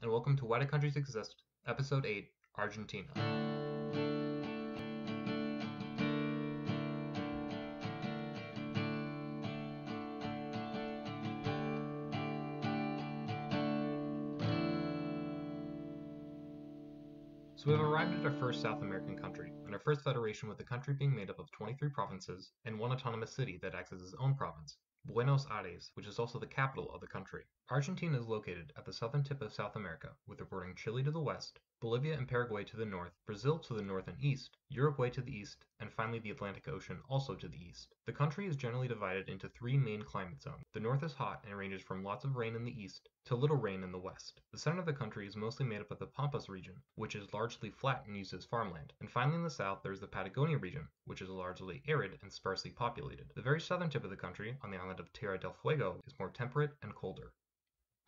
And welcome to Why Do Countries Exist, Episode 8 Argentina. So we have arrived at our first South American country, and our first federation with the country being made up of 23 provinces and one autonomous city that acts as its own province, Buenos Aires, which is also the capital of the country. Argentina is located at the southern tip of South America, with bordering Chile to the west, Bolivia and Paraguay to the north, Brazil to the north and east, Uruguay to the east, and finally the Atlantic Ocean also to the east. The country is generally divided into three main climate zones. The north is hot and ranges from lots of rain in the east to little rain in the west. The center of the country is mostly made up of the Pampas region, which is largely flat and used as farmland. And finally in the south there is the Patagonia region, which is largely arid and sparsely populated. The very southern tip of the country, on the island of Tierra del Fuego, is more temperate and colder.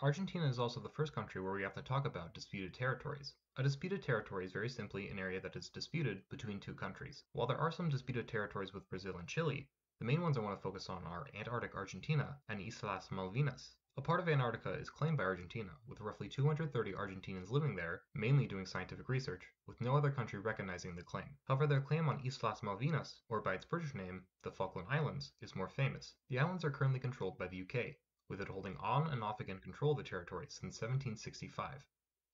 Argentina is also the first country where we have to talk about disputed territories. A disputed territory is very simply an area that is disputed between two countries. While there are some disputed territories with Brazil and Chile, the main ones I want to focus on are Antarctic Argentina and Islas Malvinas. A part of Antarctica is claimed by Argentina, with roughly 230 Argentinians living there, mainly doing scientific research, with no other country recognizing the claim. However, their claim on Islas Malvinas, or by its British name, the Falkland Islands, is more famous. The islands are currently controlled by the UK, with it holding on and off again control of the territory since 1765.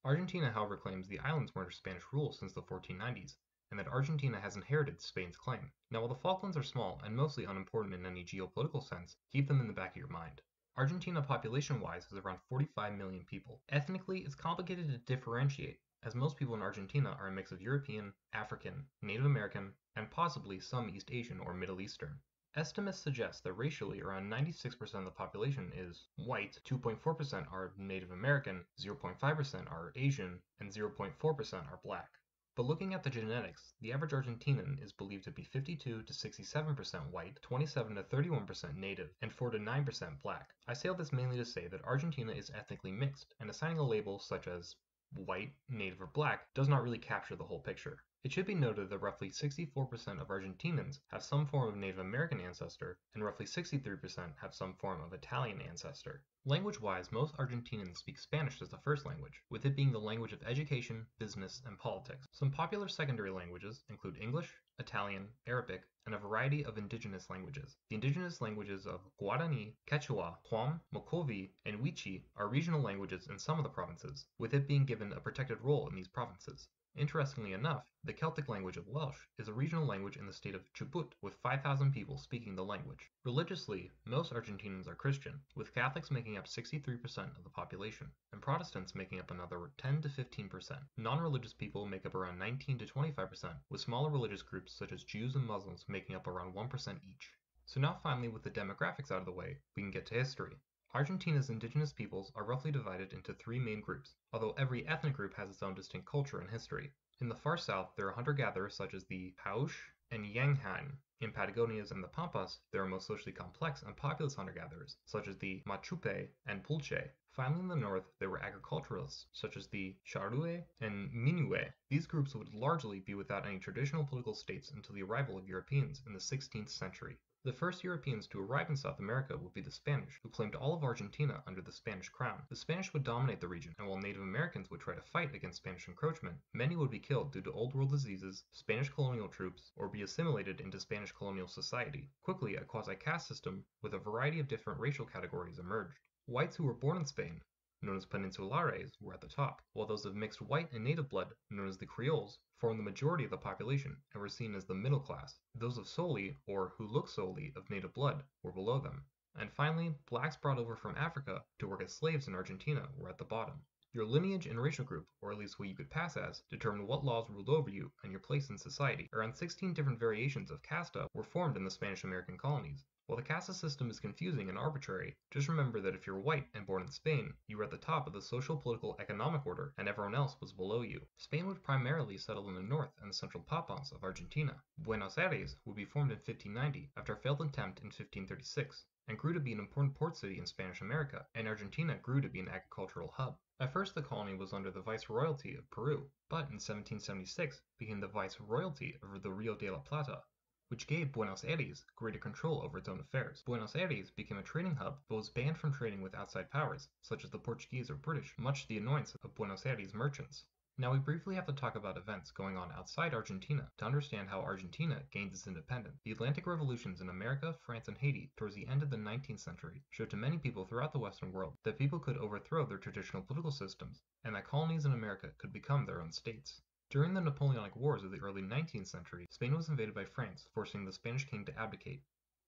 Argentina, however, claims the islands were under Spanish rule since the 1490s, and that Argentina has inherited Spain's claim. Now, while the Falklands are small and mostly unimportant in any geopolitical sense, keep them in the back of your mind. Argentina population-wise is around 45 million people. Ethnically, it's complicated to differentiate, as most people in Argentina are a mix of European, African, Native American, and possibly some East Asian or Middle Eastern. Estimates suggest that racially around 96% of the population is white, 2.4% are Native American, 0.5% are Asian, and 0.4% are black. But looking at the genetics, the average Argentinian is believed to be 52 to 67% white, 27 to 31% native, and 4 to 9% black. I say all this mainly to say that Argentina is ethnically mixed, and assigning a label such as white, native, or black does not really capture the whole picture. It should be noted that roughly 64% of Argentinians have some form of Native American ancestor, and roughly 63% have some form of Italian ancestor. Language-wise, most Argentinians speak Spanish as the first language, with it being the language of education, business, and politics. Some popular secondary languages include English, Italian, Arabic, and a variety of indigenous languages. The indigenous languages of Guarani, Quechua, Huam, Mocovi, and Wichi are regional languages in some of the provinces, with it being given a protected role in these provinces. Interestingly enough, the Celtic language of Welsh is a regional language in the state of Chubut, with 5,000 people speaking the language. Religiously, most Argentinians are Christian, with Catholics making up 63% of the population, and Protestants making up another 10 to 15%. Non-religious people make up around 19 to 25%, with smaller religious groups such as Jews and Muslims making up around 1% each. So now finally with the demographics out of the way, we can get to history. Argentina's indigenous peoples are roughly divided into three main groups, although every ethnic group has its own distinct culture and history. In the far south, there are hunter-gatherers such as the Jauche and Yanghan. In Patagonias and the Pampas, there are most socially complex and populous hunter-gatherers, such as the Machupe and Puelche. Finally, in the north, there were agriculturalists, such as the Charrue and Minue. These groups would largely be without any traditional political states until the arrival of Europeans in the 16th century. The first Europeans to arrive in South America would be the Spanish, who claimed all of Argentina under the Spanish crown. The Spanish would dominate the region, and while Native Americans would try to fight against Spanish encroachment, many would be killed due to Old World diseases, Spanish colonial troops, or be assimilated into Spanish colonial society. Quickly, a quasi-caste system with a variety of different racial categories emerged. Whites who were born in Spain known as Peninsulares, were at the top, while those of mixed white and native blood, known as the Creoles, formed the majority of the population and were seen as the middle class. Those of solely, or who looked solely, of native blood, were below them. And finally, blacks brought over from Africa to work as slaves in Argentina were at the bottom. Your lineage and racial group, or at least what you could pass as, determined what laws ruled over you and your place in society. Around 16 different variations of casta were formed in the Spanish American colonies, while the caste system is confusing and arbitrary, just remember that if you're white and born in Spain, you were at the top of the social, political, economic order, and everyone else was below you. Spain would primarily settle in the north and the central Pampas of Argentina. Buenos Aires would be formed in 1590 after a failed attempt in 1536 and grew to be an important port city in Spanish America, and Argentina grew to be an agricultural hub. At first the colony was under the viceroyalty of Peru, but in 1776 became the viceroyalty of the Rio de la Plata, which gave Buenos Aires greater control over its own affairs. Buenos Aires became a trading hub but was banned from trading with outside powers, such as the Portuguese or British, much to the annoyance of Buenos Aires merchants. Now we briefly have to talk about events going on outside Argentina to understand how Argentina gained its independence. The Atlantic revolutions in America, France, and Haiti towards the end of the 19th century showed to many people throughout the Western world that people could overthrow their traditional political systems and that colonies in America could become their own states. During the Napoleonic Wars of the early 19th century, Spain was invaded by France, forcing the Spanish king to abdicate.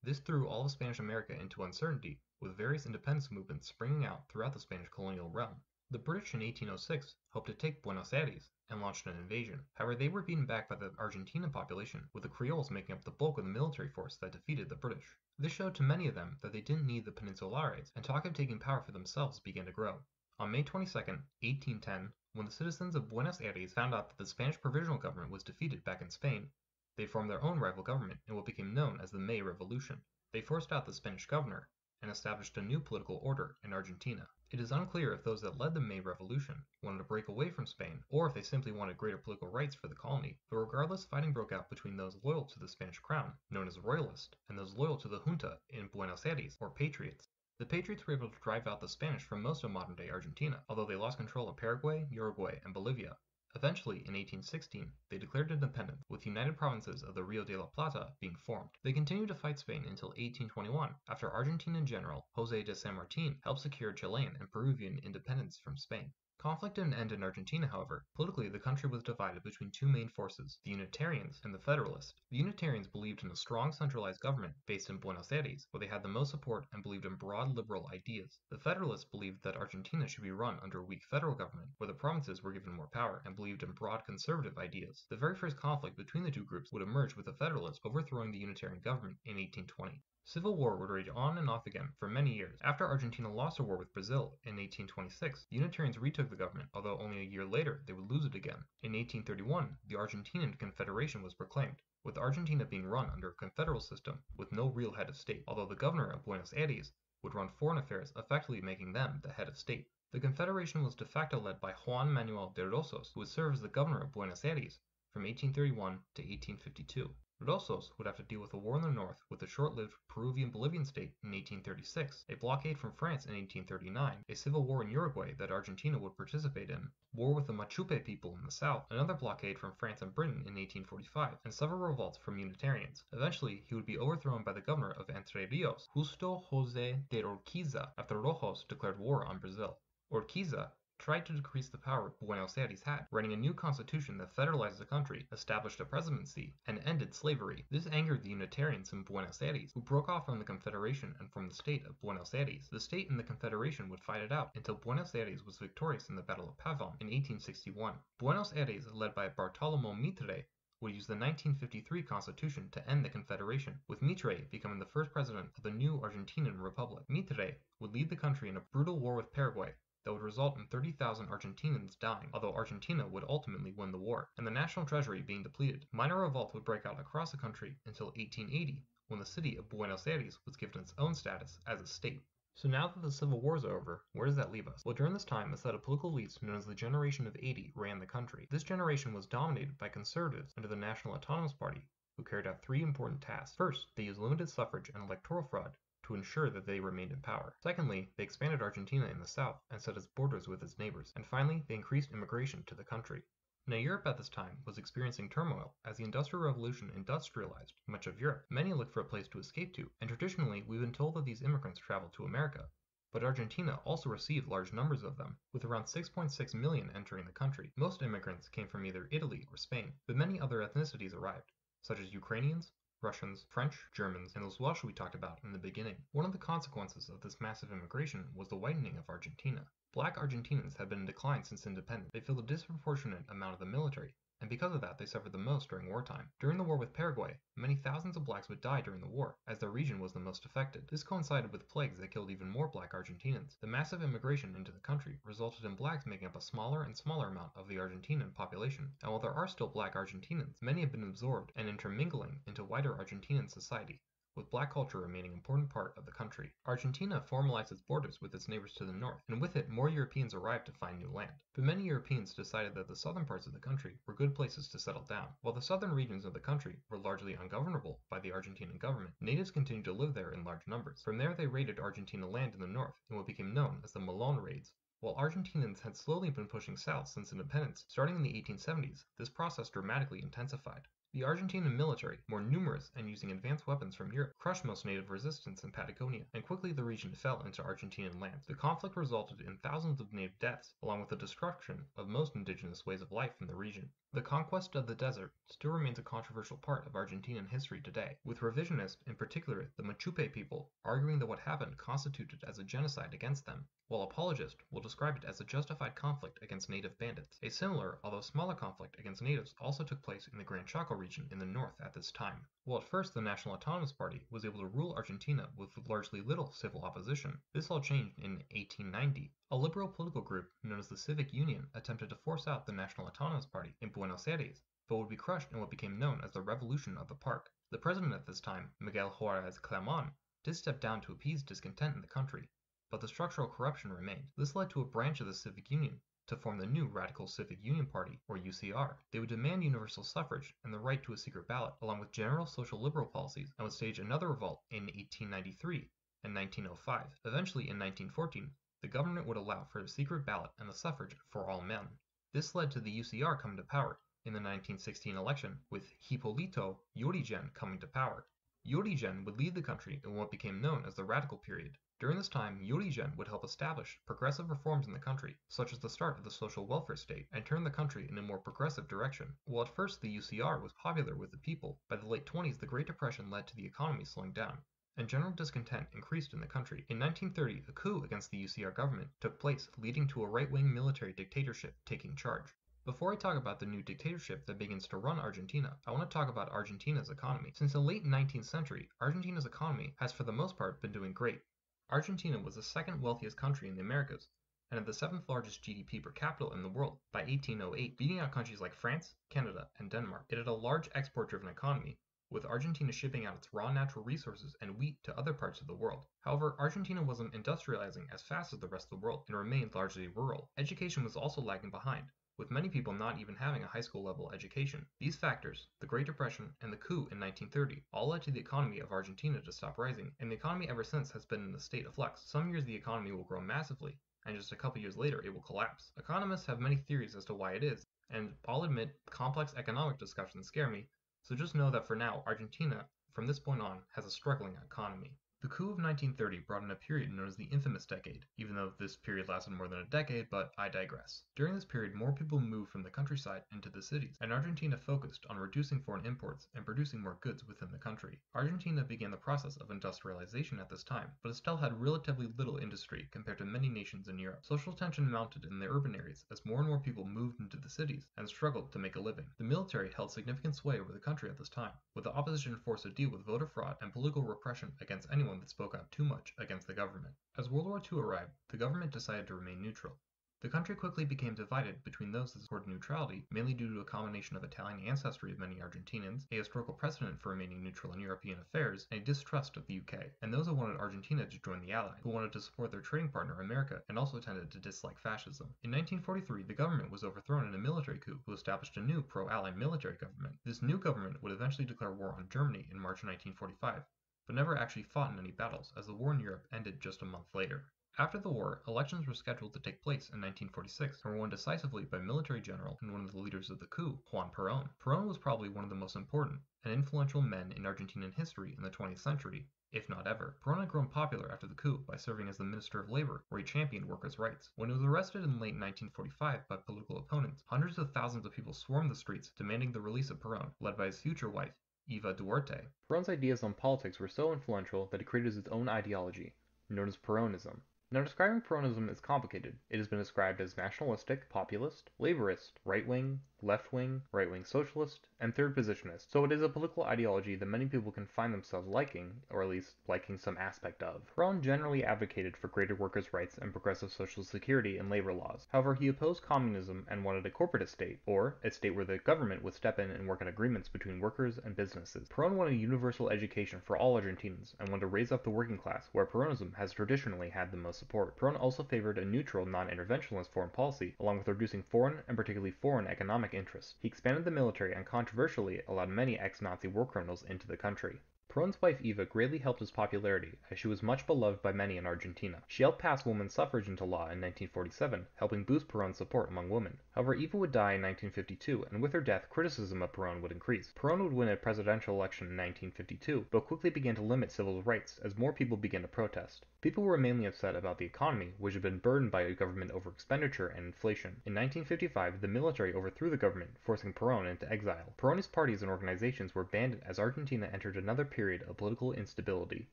This threw all of Spanish America into uncertainty, with various independence movements springing out throughout the Spanish colonial realm. The British in 1806 hoped to take Buenos Aires and launched an invasion. However, they were beaten back by the Argentine population, with the Creoles making up the bulk of the military force that defeated the British. This showed to many of them that they didn't need the Peninsulares, and talk of taking power for themselves began to grow. On May 22, 1810, when the citizens of Buenos Aires found out that the Spanish provisional government was defeated back in Spain, they formed their own rival government in what became known as the May Revolution. They forced out the Spanish governor and established a new political order in Argentina. It is unclear if those that led the May Revolution wanted to break away from Spain, or if they simply wanted greater political rights for the colony, but regardless fighting broke out between those loyal to the Spanish crown, known as Royalists, and those loyal to the junta in Buenos Aires, or Patriots. The Patriots were able to drive out the Spanish from most of modern-day Argentina, although they lost control of Paraguay, Uruguay, and Bolivia. Eventually, in 1816, they declared independence, with united provinces of the Rio de la Plata being formed. They continued to fight Spain until 1821, after Argentinian general Jose de San Martin helped secure Chilean and Peruvian independence from Spain. Conflict didn't end in Argentina, however. Politically, the country was divided between two main forces, the Unitarians and the Federalists. The Unitarians believed in a strong centralized government based in Buenos Aires, where they had the most support and believed in broad liberal ideas. The Federalists believed that Argentina should be run under a weak federal government, where the provinces were given more power and believed in broad conservative ideas. The very first conflict between the two groups would emerge with the Federalists overthrowing the Unitarian government in 1820. Civil war would rage on and off again for many years. After Argentina lost a war with Brazil in 1826, the Unitarians retook the government, although only a year later they would lose it again. In 1831, the Argentine Confederation was proclaimed, with Argentina being run under a confederal system with no real head of state, although the governor of Buenos Aires would run foreign affairs, effectively making them the head of state. The confederation was de facto led by Juan Manuel de Rosas, who would serve as the governor of Buenos Aires from 1831 to 1852. Rosas would have to deal with a war in the north with the short-lived Peruvian-Bolivian state in 1836, a blockade from France in 1839, a civil war in Uruguay that Argentina would participate in, war with the Machupe people in the south, another blockade from France and Britain in 1845, and several revolts from Unitarians. Eventually, he would be overthrown by the governor of Entre Rios, Justo José de Urquiza, after Rojas declared war on Brazil. Urquiza tried to decrease the power Buenos Aires had, writing a new constitution that federalized the country, established a presidency, and ended slavery. This angered the Unitarians in Buenos Aires, who broke off from the Confederation and from the state of Buenos Aires. The state and the Confederation would fight it out until Buenos Aires was victorious in the Battle of Pavon in 1861. Buenos Aires, led by Bartolomé Mitre, would use the 1953 Constitution to end the Confederation, with Mitre becoming the first president of the new Argentinian Republic. Mitre would lead the country in a brutal war with Paraguay, that would result in 30,000 Argentinians dying, although Argentina would ultimately win the war, and the national treasury being depleted. Minor revolts would break out across the country until 1880, when the city of Buenos Aires was given its own status as a state. So now that the Civil War is over, where does that leave us? Well, during this time, a set of political elites known as the Generation of 80 ran the country. This generation was dominated by conservatives under the National Autonomous Party, who carried out three important tasks. First, they used limited suffrage and electoral fraud to ensure that they remained in power. Secondly, they expanded Argentina in the south and set its borders with its neighbors. And finally, they increased immigration to the country. Now, Europe at this time was experiencing turmoil as the Industrial Revolution industrialized much of Europe. Many looked for a place to escape to, and traditionally we've been told that these immigrants traveled to America. But Argentina also received large numbers of them, with around 6.6 million entering the country. Most immigrants came from either Italy or Spain, but many other ethnicities arrived, such as Ukrainians, Russians, French, Germans, and those Welsh we talked about in the beginning. One of the consequences of this massive immigration was the whitening of Argentina. Black Argentinians had been in decline since independence. They filled a disproportionate amount of the military, and because of that they suffered the most during wartime. During the war with Paraguay, many thousands of blacks would die during the war, as their region was the most affected. This coincided with plagues that killed even more black Argentinians. The massive immigration into the country resulted in blacks making up a smaller and smaller amount of the Argentinian population, and while there are still black Argentinians, many have been absorbed and intermingling into wider Argentinian society, with black culture remaining an important part of the country. Argentina formalized its borders with its neighbors to the north, and with it more Europeans arrived to find new land. But many Europeans decided that the southern parts of the country were good places to settle down. While the southern regions of the country were largely ungovernable by the Argentinian government, natives continued to live there in large numbers. From there they raided Argentina land in the north in what became known as the Malón raids, while Argentinians had slowly been pushing south since independence, starting in the 1870s, this process dramatically intensified. The Argentine military, more numerous and using advanced weapons from Europe, crushed most native resistance in Patagonia, and quickly the region fell into Argentinian lands. The conflict resulted in thousands of native deaths, along with the destruction of most indigenous ways of life in the region. The conquest of the desert still remains a controversial part of Argentinian history today, with revisionists, in particular the Mapuche people, arguing that what happened constituted as a genocide against them, while apologists will describe it as a justified conflict against native bandits. A similar, although smaller conflict against natives also took place in the Gran Chaco region in the north at this time. While at first the National Autonomous Party was able to rule Argentina with largely little civil opposition, this all changed in 1890. A liberal political group known as the Civic Union attempted to force out the National Autonomous Party in Buenos Aires, but would be crushed in what became known as the Revolution of the Park. The president at this time, Miguel Juarez Celman, did step down to appease discontent in the country, but the structural corruption remained. This led to a branch of the Civic Union to form the new Radical Civic Union Party, or UCR. They would demand universal suffrage and the right to a secret ballot, along with general social liberal policies, and would stage another revolt in 1893 and 1905. Eventually, in 1914, the government would allow for a secret ballot and the suffrage for all men. This led to the UCR coming to power in the 1916 election, with Hipólito Yrigoyen coming to power. Yrigoyen would lead the country in what became known as the Radical period. During this time, Yrigoyen would help establish progressive reforms in the country, such as the start of the social welfare state, and turn the country in a more progressive direction. While at first the UCR was popular with the people, by the late 20s the Great Depression led to the economy slowing down, and general discontent increased in the country. In 1930, a coup against the UCR government took place, leading to a right-wing military dictatorship taking charge. Before I talk about the new dictatorship that begins to run Argentina, I want to talk about Argentina's economy. Since the late 19th century, Argentina's economy has for the most part been doing great. Argentina was the second wealthiest country in the Americas, and had the seventh largest GDP per capita in the world by 1808, beating out countries like France, Canada, and Denmark. It had a large export-driven economy, with Argentina shipping out its raw natural resources and wheat to other parts of the world. However, Argentina wasn't industrializing as fast as the rest of the world and remained largely rural. Education was also lagging behind, with many people not even having a high school level education. These factors, the Great Depression and the coup in 1930, all led to the economy of Argentina to stop rising, and the economy ever since has been in a state of flux. Some years the economy will grow massively, and just a couple years later it will collapse. Economists have many theories as to why it is, and I'll admit complex economic discussions scare me, so just know that for now Argentina, from this point on, has a struggling economy. The coup of 1930 brought in a period known as the infamous decade, even though this period lasted more than a decade, but I digress. During this period, more people moved from the countryside into the cities, and Argentina focused on reducing foreign imports and producing more goods within the country. Argentina began the process of industrialization at this time, but it still had relatively little industry compared to many nations in Europe. Social tension mounted in the urban areas as more and more people moved into the cities and struggled to make a living. The military held significant sway over the country at this time, with the opposition forced to deal with voter fraud and political repression against anyone anyone that spoke out too much against the government. As World War II arrived, the government decided to remain neutral. The country quickly became divided between those that supported neutrality, mainly due to a combination of Italian ancestry of many Argentinians, a historical precedent for remaining neutral in European affairs, and a distrust of the UK, and those that wanted Argentina to join the Allies, who wanted to support their trading partner America and also tended to dislike fascism. In 1943, the government was overthrown in a military coup who established a new pro-Allied military government. This new government would eventually declare war on Germany in March 1945, but never actually fought in any battles, as the war in Europe ended just a month later. After the war, elections were scheduled to take place in 1946 and were won decisively by military general and one of the leaders of the coup, Juan Perón. Perón was probably one of the most important and influential men in Argentinian history in the 20th century, if not ever. Perón had grown popular after the coup by serving as the Minister of Labor, where he championed workers' rights. When he was arrested in late 1945 by political opponents, hundreds of thousands of people swarmed the streets demanding the release of Perón, led by his future wife, Eva Duarte. Perón's ideas on politics were so influential that he created his own ideology, known as Peronism. Now describing Peronism is complicated. It has been described as nationalistic, populist, laborist, right-wing, left wing, right wing socialist, and third positionist, so it is a political ideology that many people can find themselves liking, or at least liking some aspect of. Peron generally advocated for greater workers' rights and progressive social security and labor laws. However, he opposed communism and wanted a corporate state, or a state where the government would step in and work on agreements between workers and businesses. Peron wanted universal education for all Argentines and wanted to raise up the working class, where Peronism has traditionally had the most support. Peron also favored a neutral, non-interventionist foreign policy, along with reducing foreign and particularly foreign economic interests. He expanded the military and controversially allowed many ex-Nazi war criminals into the country. Peron's wife Eva greatly helped his popularity, as she was much beloved by many in Argentina. She helped pass women's suffrage into law in 1947, helping boost Peron's support among women. However, Eva would die in 1952, and with her death, criticism of Peron would increase. Peron would win a presidential election in 1952, but quickly began to limit civil rights as more people began to protest. People were mainly upset about the economy, which had been burdened by government over-expenditure and inflation. In 1955, the military overthrew the government, forcing Peron into exile. Peronist parties and organizations were banned as Argentina entered another period of political instability.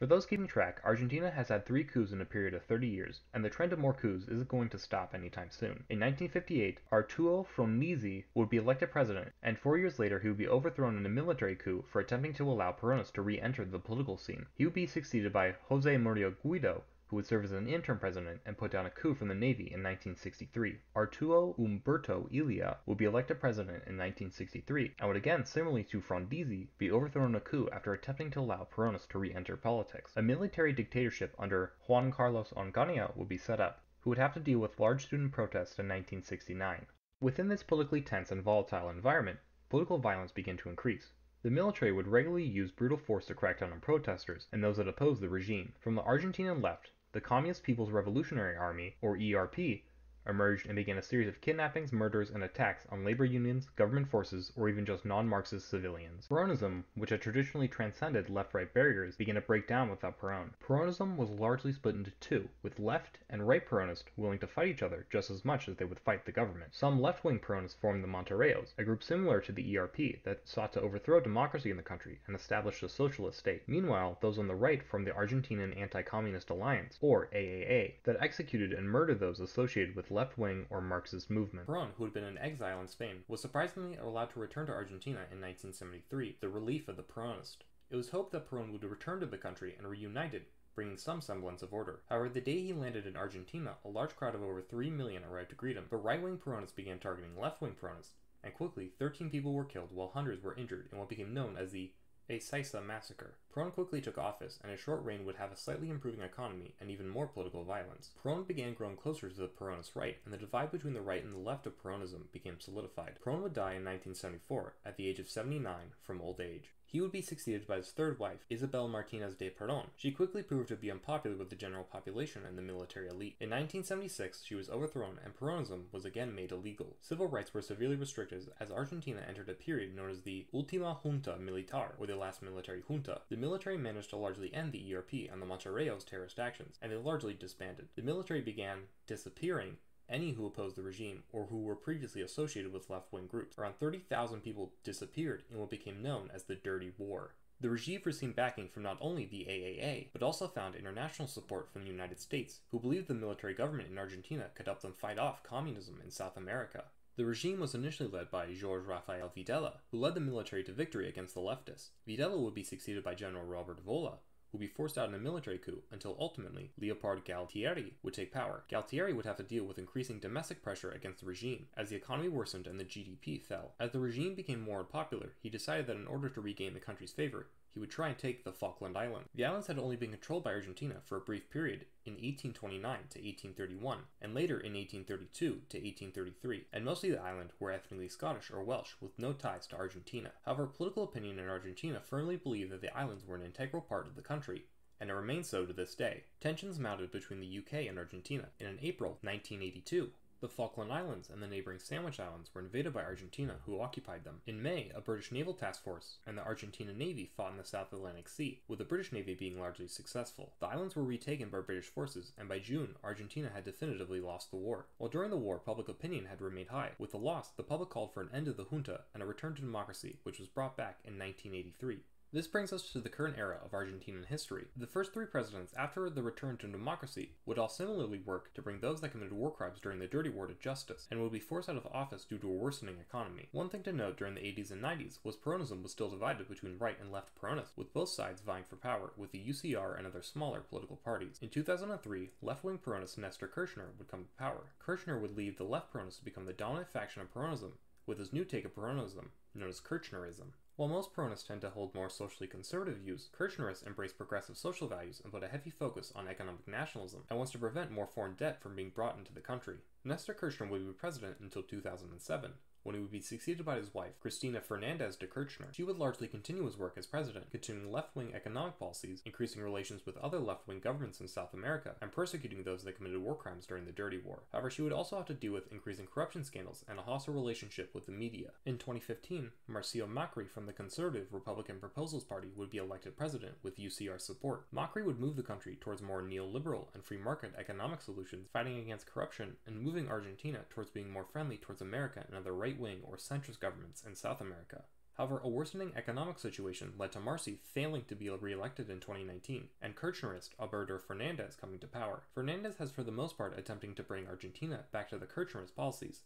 For those keeping track, Argentina has had three coups in a period of 30 years, and the trend of more coups isn't going to stop anytime soon. In 1958, Arturo Frondizi would be elected president, and four years later he would be overthrown in a military coup for attempting to allow Peronists to re-enter the political scene. He would be succeeded by Jose Murillo Guido, who would serve as an interim president and put down a coup from the Navy in 1963. Arturo Umberto Illia would be elected president in 1963 and would again, similarly to Frondizi, be overthrown in a coup after attempting to allow Peronists to re-enter politics. A military dictatorship under Juan Carlos Onganía would be set up, who would have to deal with large student protests in 1969. Within this politically tense and volatile environment, political violence began to increase. The military would regularly use brutal force to crack down on protesters and those that opposed the regime. From the Argentinian left, the Communist People's Revolutionary Army, or ERP, emerged and began a series of kidnappings, murders, and attacks on labor unions, government forces, or even just non-Marxist civilians. Peronism, which had traditionally transcended left-right barriers, began to break down without Peron. Peronism was largely split into two, with left and right Peronists willing to fight each other just as much as they would fight the government. Some left-wing Peronists formed the Montoneros, a group similar to the ERP that sought to overthrow democracy in the country and establish a socialist state. Meanwhile, those on the right formed the Argentinian Anti-Communist Alliance, or AAA, that executed and murdered those associated with left-wing or Marxist movement. Peron, who had been in exile in Spain, was surprisingly allowed to return to Argentina in 1973, the relief of the Peronist. It was hoped that Peron would return to the country and reunited, bringing some semblance of order. However, the day he landed in Argentina, a large crowd of over 3 million arrived to greet him. but right-wing Peronists began targeting left-wing Peronists, and quickly 13 people were killed while hundreds were injured in what became known as the Ezeiza massacre. Peron quickly took office, and his short reign would have a slightly improving economy and even more political violence. Peron began growing closer to the Peronist right, and the divide between the right and the left of Peronism became solidified. Peron would die in 1974, at the age of 79, from old age. He would be succeeded by his third wife, Isabel Martinez de Peron. She quickly proved to be unpopular with the general population and the military elite. In 1976, she was overthrown and Peronism was again made illegal. Civil rights were severely restricted as Argentina entered a period known as the Ultima Junta Militar, or the last military junta. The military managed to largely end the ERP and the Montoneros terrorist actions, and they largely disbanded. The military began disappearing any who opposed the regime or who were previously associated with left wing groups. Around 30,000 people disappeared in what became known as the Dirty War. The regime received backing from not only the AAA, but also found international support from the United States, who believed the military government in Argentina could help them fight off communism in South America. The regime was initially led by Jorge Rafael Videla, who led the military to victory against the leftists. Videla would be succeeded by General Robert Viola, would be forced out in a military coup until ultimately Leopoldo Galtieri would take power. Galtieri would have to deal with increasing domestic pressure against the regime as the economy worsened and the GDP fell. As the regime became more unpopular, he decided that in order to regain the country's favor, he would try and take the Falkland Islands. The islands had only been controlled by Argentina for a brief period in 1829 to 1831, and later in 1832 to 1833, and most of the island were ethnically Scottish or Welsh with no ties to Argentina. However, political opinion in Argentina firmly believed that the islands were an integral part of the country, and it remains so to this day. Tensions mounted between the UK and Argentina, and in April 1982, the Falkland Islands and the neighboring Sandwich Islands were invaded by Argentina, who occupied them. In May, a British naval task force and the Argentina Navy fought in the South Atlantic Sea, with the British Navy being largely successful. The islands were retaken by British forces, and by June, Argentina had definitively lost the war. While during the war, public opinion had remained high. With the loss, the public called for an end to the junta and a return to democracy, which was brought back in 1983. This brings us to the current era of Argentinian history. The first three presidents after the return to democracy would all similarly work to bring those that committed war crimes during the Dirty War to justice, and would be forced out of office due to a worsening economy. One thing to note during the 80s and 90s was Peronism was still divided between right and left Peronists, with both sides vying for power, with the UCR and other smaller political parties. In 2003, left-wing Peronist Nestor Kirchner would come to power. Kirchner would lead the left Peronists to become the dominant faction of Peronism, with his new take of Peronism, known as Kirchnerism. While most Peronists tend to hold more socially conservative views, Kirchnerists embrace progressive social values and put a heavy focus on economic nationalism and wants to prevent more foreign debt from being brought into the country. Nestor Kirchner would be president until 2007, when he would be succeeded by his wife, Cristina Fernandez de Kirchner. She would largely continue his work as president, continuing left-wing economic policies, increasing relations with other left-wing governments in South America, and persecuting those that committed war crimes during the Dirty War. However, she would also have to deal with increasing corruption scandals and a hostile relationship with the media. In 2015, Mauricio Macri from the conservative Republican Proposals Party would be elected president with UCR support. Macri would move the country towards more neoliberal and free market economic solutions, fighting against corruption, and moving Argentina towards being more friendly towards America and other right wing or centrist governments in South America. However, a worsening economic situation led to Macri failing to be re-elected in 2019, and Kirchnerist Alberto Fernandez coming to power. Fernandez has for the most part attempting to bring Argentina back to the Kirchnerist policies,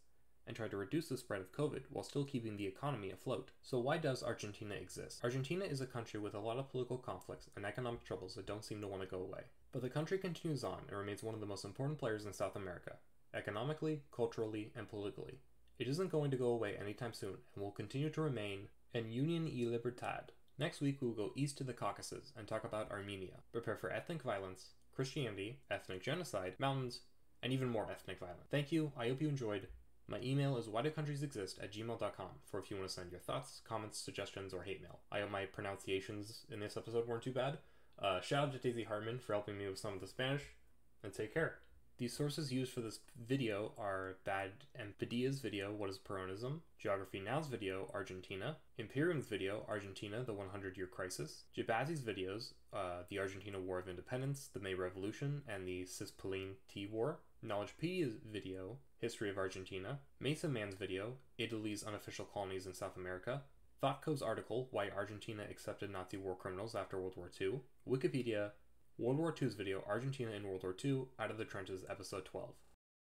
and try to reduce the spread of COVID while still keeping the economy afloat. So why does Argentina exist? Argentina is a country with a lot of political conflicts and economic troubles that don't seem to want to go away. But the country continues on and remains one of the most important players in South America, economically, culturally, and politically. It isn't going to go away anytime soon and will continue to remain en union y libertad. Next week we will go east to the Caucasus and talk about Armenia. Prepare for ethnic violence, Christianity, ethnic genocide, mountains, and even more ethnic violence. Thank you, I hope you enjoyed. My email is whydocountries.exist at gmail.com for if you want to send your thoughts, comments, suggestions, or hate mail. I hope my pronunciations in this episode weren't too bad. Uh, shout out to Daisy Hartman for helping me with some of the Spanish, and take care. The sources used for this video are Bad Empanada's video, What is Peronism? Geography Now's video, Argentina. Imperium's video, Argentina, The 100 Year Crisis. Jabzy's videos, uh, The Argentina War of Independence, The May Revolution, and the Cisplatin Tea War. Knowledgepedia's video, History of Argentina. Mesa Man's video, Italy's Unofficial Colonies in South America. ThoughtCo's article, Why Argentina Accepted Nazi War Criminals After World War II. Wikipedia, World War II's video Argentina in World War II Out of the Trenches, Episode 12.